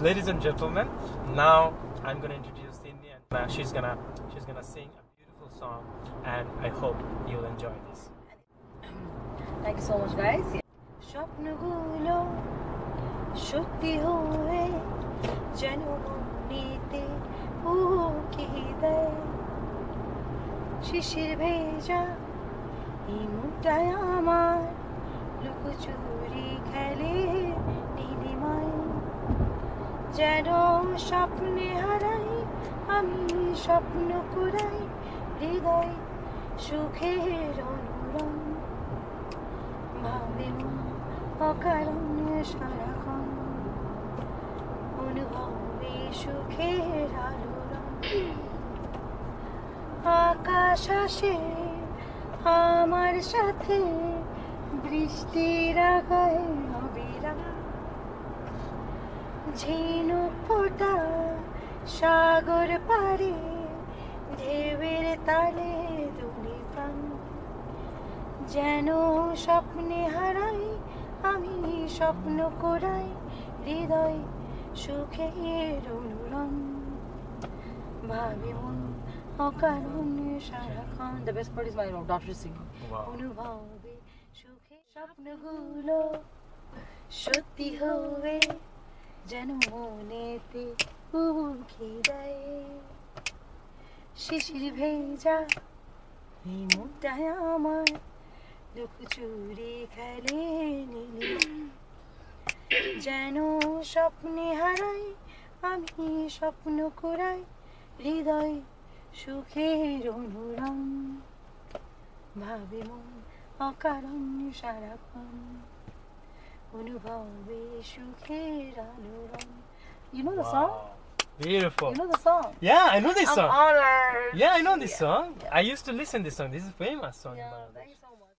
ladies and gentlemen, now I'm gonna introduce Cindy, and uh, she's gonna she's gonna sing a beautiful song, and I hope you'll enjoy this. Thank you so much guys স্বপ্নগুলো সত্যি হয়ে যেন মনেতে উকি দেয় শিশির ভেজা এই মুখটায় আমার লুকোচুরি খেলে নীলিমায় যেন স্বপ্নে হারাই, আমি স্বপ্ন কুড়াই, হৃদয় সুখের অনুরণ ভাবে অকারণ সারাক্ষণ, অনুভবে সুখের আলোড়ন। আকাশ আসে আমার সাথে, বৃষ্টির আগায় অবিরাম। ঝিনুক ফোটা সাগর পারে ঢেউয়ের তালে দুলি প্রাণ। যেন স্বপ্নে হারাই আমি স্বপ্ন করাই হৃদয় সুখের অনুরণ ভাবে মন অকারণ সারাক্ষণ the best part is my doctor Singh অনুভবে সুখে স্বপ্নগুলো সত্যি হবে। যেন মনেতে উকি দেয়? শিশির ভেজা এই মুখটায় আমার লুকোচুরি খেলে নিলি। যেন স্বপ্নে হারাই, আমি স্বপ্ন করাই হৃদয় সুখের অনুরণ ভাবে মন অকারণ সারাক্ষণ। You know the song? Beautiful. You know the song? Yeah, I know this I'm song. honored. Yeah, I know this Yeah. song. Yeah. I used to listen to this song. This is a famous song. Yeah, Bangladesh. thanks so